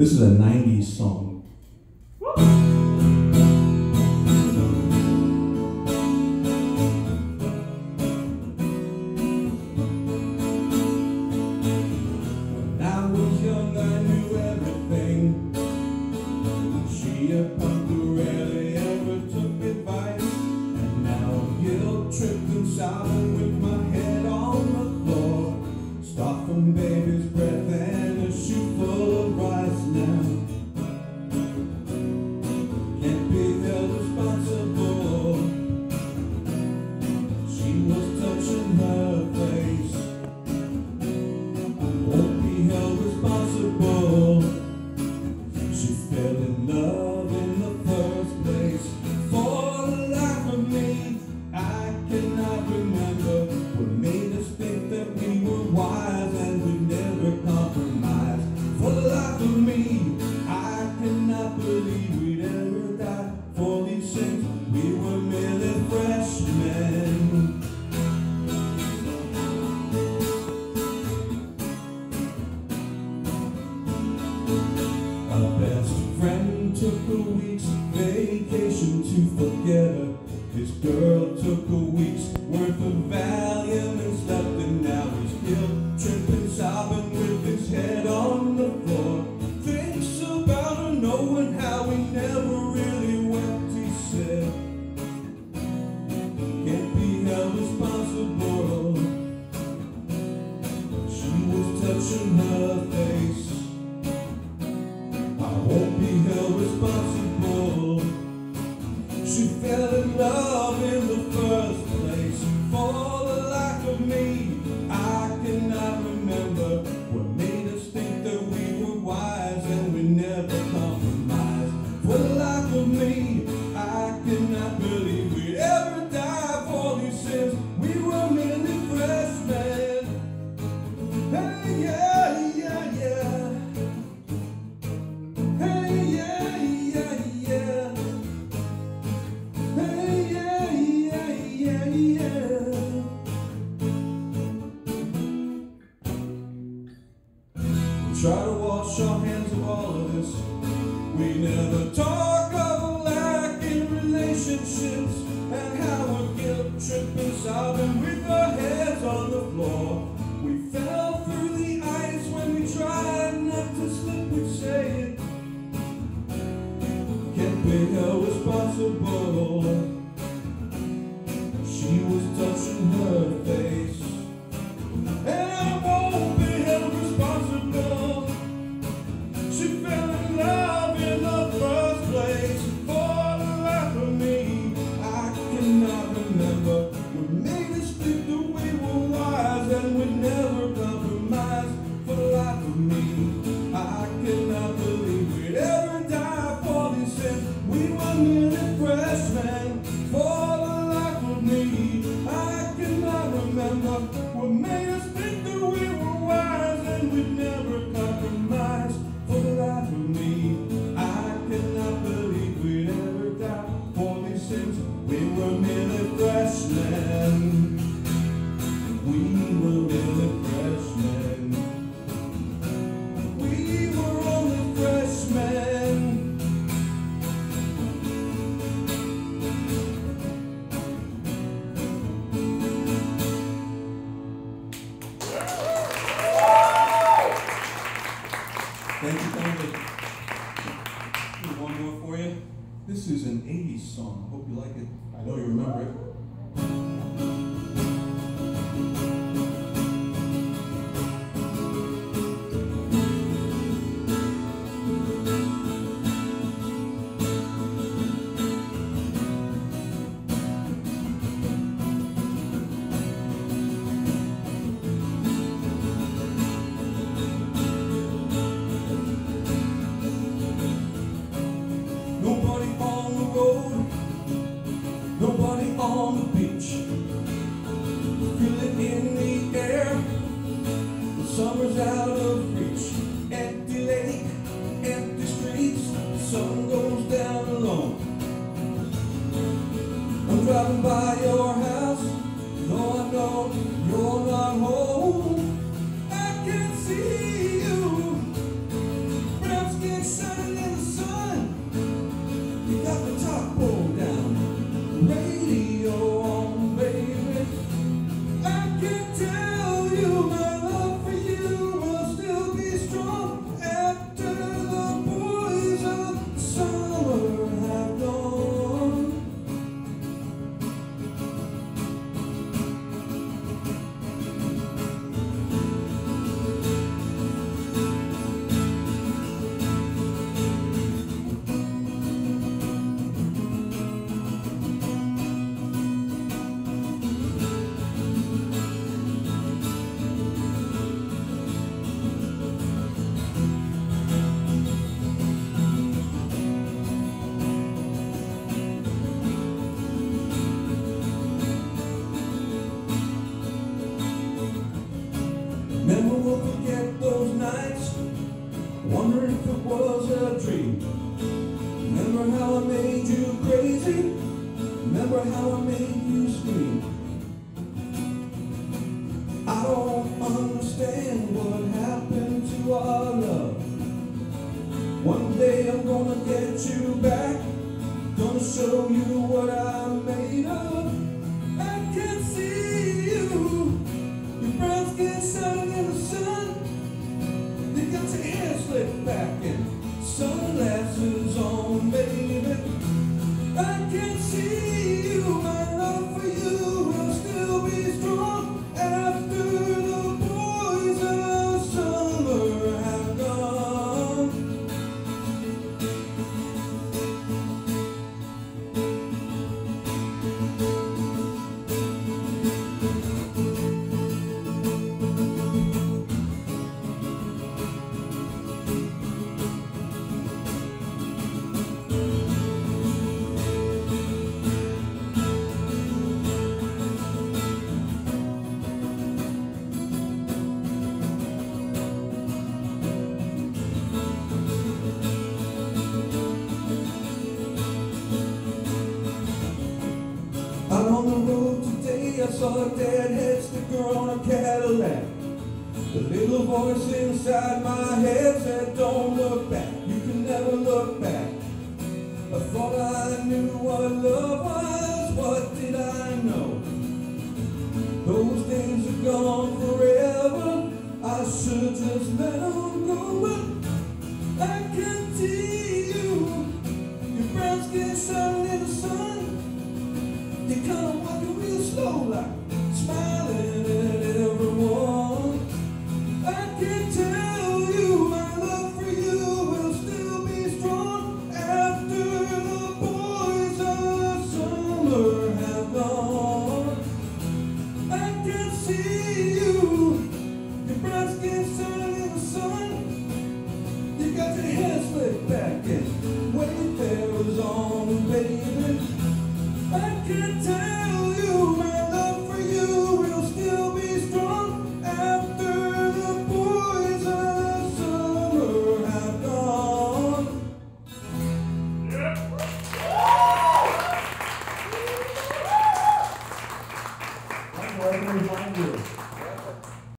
This is a 90s song. When I was young, I knew everything. She Fell in love. Try to wash our hands of all of this. We never talk. This is an 80s song. Hope you like it. I know you remember it. Nobody on the beach. Feel it in the air. The summer's out Remember how I made you scream? I don't understand what happened to our love. One day I'm gonna get you back. Gonna show you what I'm made of. I can see you. Your brown skin shining in the sun. You got your hair slicked back and saw a deadhead sticker on a Cadillac. The little voice inside my head said, Don't look back, you can never look back. I thought I knew what love was, what did I know? Those things are gone forever, I should just let them go.